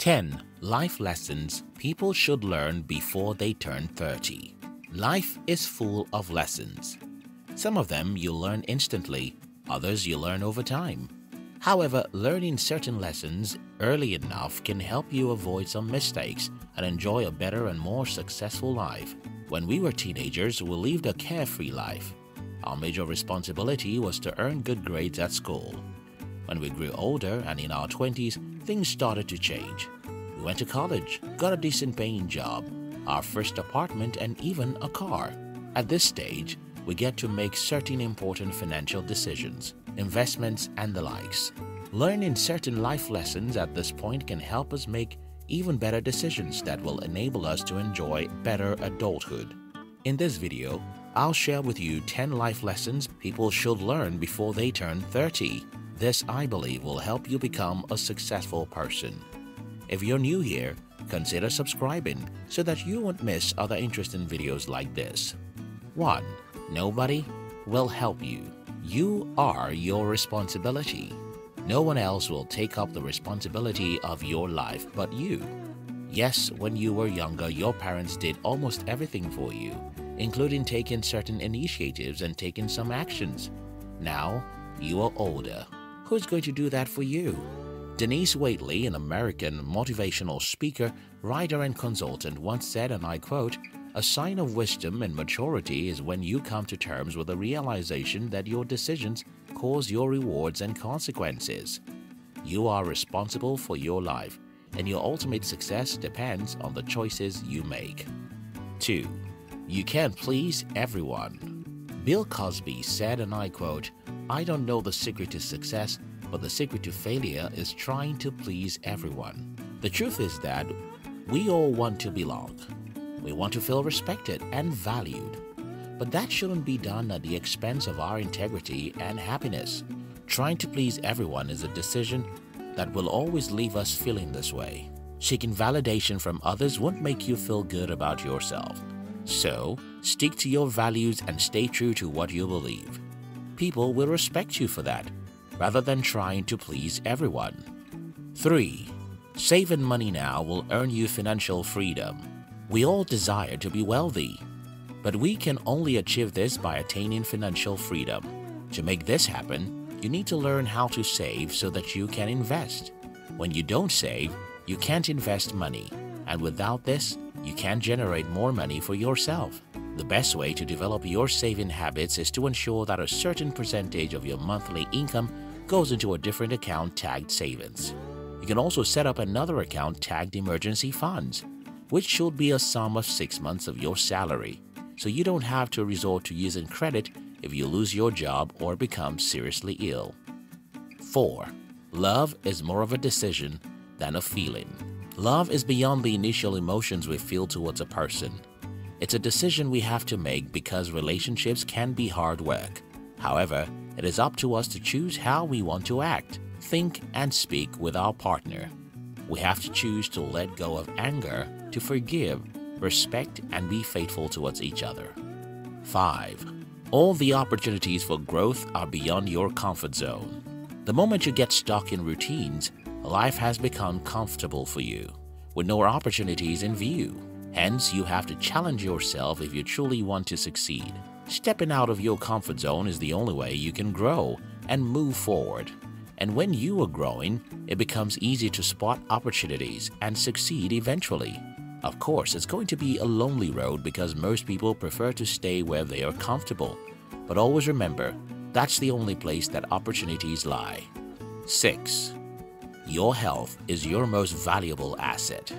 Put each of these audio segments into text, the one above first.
10. Life Lessons People Should Learn Before They Turn 30 Life is full of lessons. Some of them you'll learn instantly, others you learn over time. However, learning certain lessons early enough can help you avoid some mistakes and enjoy a better and more successful life. When we were teenagers, we lived a carefree life. Our major responsibility was to earn good grades at school. When we grew older and in our 20s, things started to change. We went to college, got a decent paying job, our first apartment, and even a car. At this stage, we get to make certain important financial decisions, investments, and the likes. Learning certain life lessons at this point can help us make even better decisions that will enable us to enjoy better adulthood. In this video, I'll share with you 10 life lessons people should learn before they turn 30. This, I believe, will help you become a successful person. If you're new here, consider subscribing so that you won't miss other interesting videos like this. 1. Nobody will help you. You are your responsibility. No one else will take up the responsibility of your life but you. Yes, when you were younger, your parents did almost everything for you, including taking certain initiatives and taking some actions. Now, you are older. Who's going to do that for you? Denis Waitley, an American motivational speaker, writer, and consultant, once said, and I quote, a sign of wisdom and maturity is when you come to terms with the realization that your decisions cause your rewards and consequences. You are responsible for your life, and your ultimate success depends on the choices you make. 2. You can't please everyone. Bill Cosby said, and I quote, I don't know the secret to success, but the secret to failure is trying to please everyone. The truth is that we all want to belong. We want to feel respected and valued. But that shouldn't be done at the expense of our integrity and happiness. Trying to please everyone is a decision that will always leave us feeling this way. Seeking validation from others won't make you feel good about yourself. So, stick to your values and stay true to what you believe. People will respect you for that, rather than trying to please everyone. 3. Saving money now will earn you financial freedom. We all desire to be wealthy, but we can only achieve this by attaining financial freedom. To make this happen, you need to learn how to save so that you can invest. When you don't save, you can't invest money, and without this, you can't generate more money for yourself. The best way to develop your saving habits is to ensure that a certain percentage of your monthly income goes into a different account tagged savings. You can also set up another account tagged emergency funds which should be a sum of six months of your salary, so you don't have to resort to using credit if you lose your job or become seriously ill. 4. Love is more of a decision than a feeling. Love is beyond the initial emotions we feel towards a person. It's a decision we have to make because relationships can be hard work. However, it is up to us to choose how we want to act, think, and speak with our partner. We have to choose to let go of anger to forgive, respect, and be faithful towards each other. 5. All the opportunities for growth are beyond your comfort zone. The moment you get stuck in routines, life has become comfortable for you, with no opportunities in view. Hence, you have to challenge yourself if you truly want to succeed. Stepping out of your comfort zone is the only way you can grow and move forward. And when you are growing, it becomes easy to spot opportunities and succeed eventually. Of course, it's going to be a lonely road because most people prefer to stay where they are comfortable. But always remember, that's the only place that opportunities lie. 6. Your health is your most valuable asset.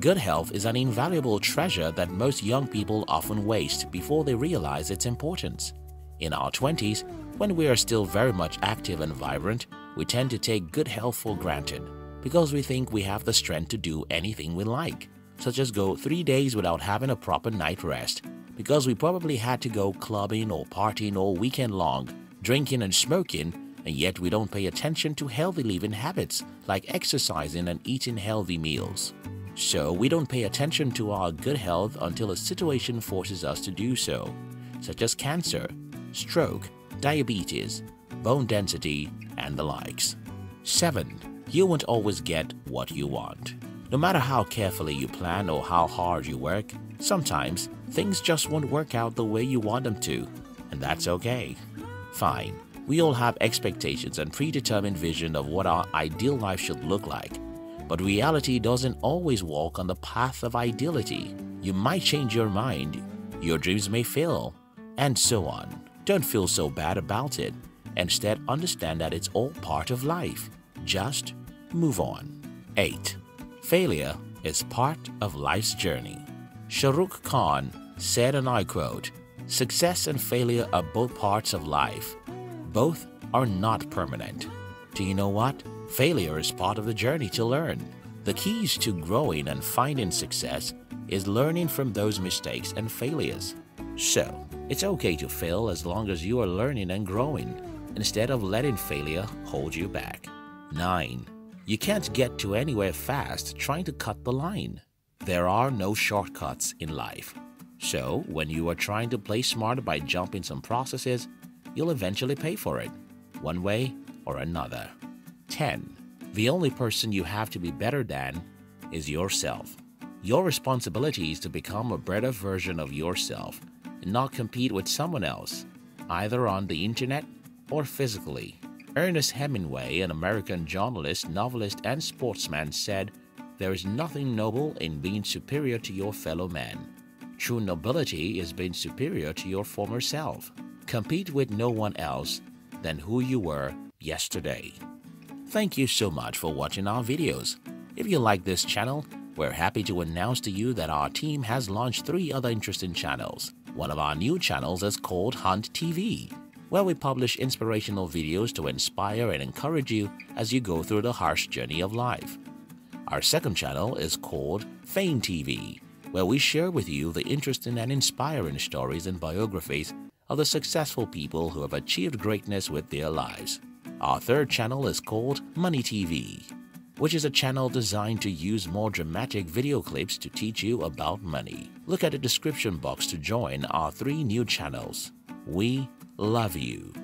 Good health is an invaluable treasure that most young people often waste before they realize its importance. In our 20s, when we are still very much active and vibrant, we tend to take good health for granted because we think we have the strength to do anything we like such as go three days without having a proper night rest because we probably had to go clubbing or partying all weekend long, drinking and smoking, and yet we don't pay attention to healthy living habits like exercising and eating healthy meals. So we don't pay attention to our good health until a situation forces us to do so, such as cancer, stroke, diabetes, bone density, and the likes. 7. You won't always get what you want. No matter how carefully you plan or how hard you work, sometimes things just won't work out the way you want them to, and that's okay. Fine, we all have expectations and predetermined vision of what our ideal life should look like, but reality doesn't always walk on the path of ideality. You might change your mind, your dreams may fail, and so on. Don't feel so bad about it. Instead, understand that it's all part of life. Just move on. 8. Failure is part of life's journey. Shah Rukh Khan said, and I quote, Success and failure are both parts of life. Both are not permanent. Do you know what? Failure is part of the journey to learn. The keys to growing and finding success is learning from those mistakes and failures. So, it's okay to fail as long as you are learning and growing, instead of letting failure hold you back. 9. You can't get to anywhere fast trying to cut the line. There are no shortcuts in life. So, when you are trying to play smart by jumping some processes, you'll eventually pay for it, one way or another. 10. The only person you have to be better than is yourself. Your responsibility is to become a better version of yourself and not compete with someone else, either on the internet or physically. Ernest Hemingway, an American journalist, novelist, and sportsman, said, There is nothing noble in being superior to your fellow man. True nobility is being superior to your former self. Compete with no one else than who you were yesterday. Thank you so much for watching our videos. If you like this channel, we're happy to announce to you that our team has launched three other interesting channels. One of our new channels is called Hunt TV, where we publish inspirational videos to inspire and encourage you as you go through the harsh journey of life. Our second channel is called Fame TV, where we share with you the interesting and inspiring stories and biographies of the successful people who have achieved greatness with their lives. Our third channel is called Money TV, which is a channel designed to use more dramatic video clips to teach you about money. Look at the description box to join our three new channels. We love you.